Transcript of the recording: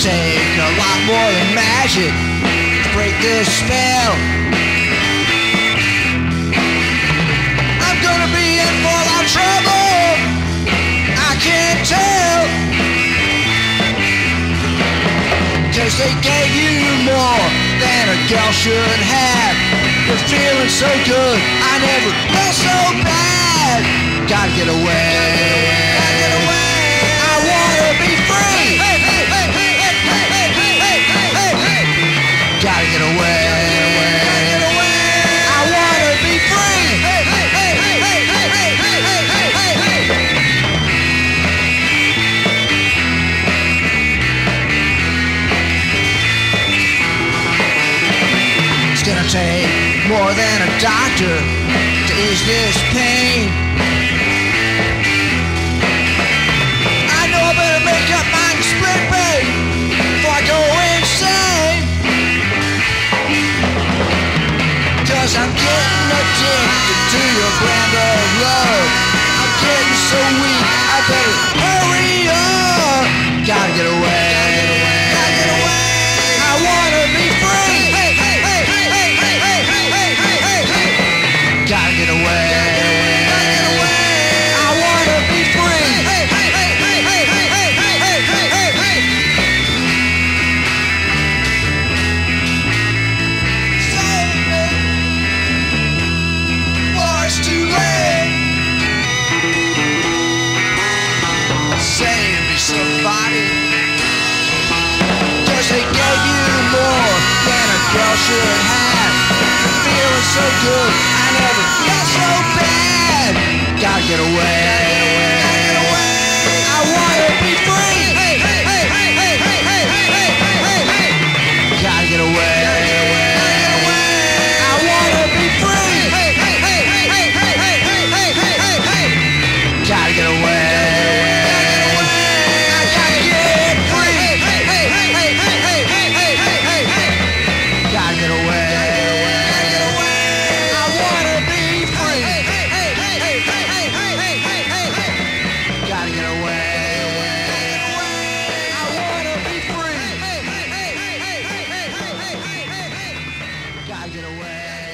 take a lot more than magic to break the spell. I'm gonna be in for a trouble. I can't tell. Cause they gave you more than a girl should have. You're feeling so good, I never felt so bad. Gotta get away. Take more than a doctor to ease this pain. I know I better make up my split pay before I go insane. Cause I'm getting addicted to your brand of love. So good, I never felt so bad. Gotta get away. away.